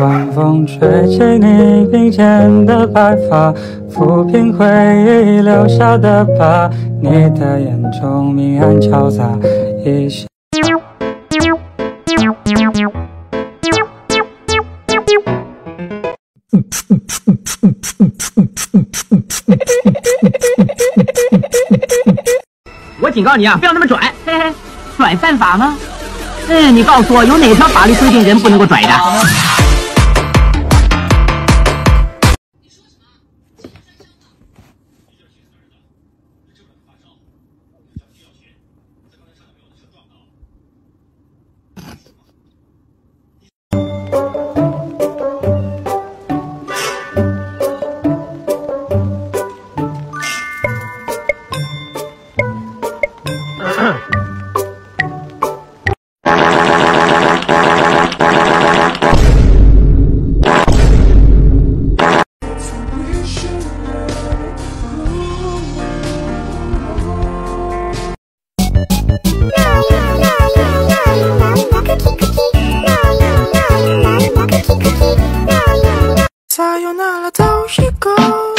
晚风吹起你鬓间的白发，抚平回忆留下的疤。你的眼中明暗交杂，一些。我警告你啊，不要那么拽！嘿嘿，拽犯法吗？嗯，你告诉我，有哪条法律规定人不能够拽的？i don't know